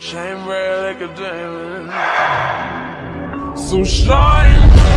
Shame red like a diamond. So shine.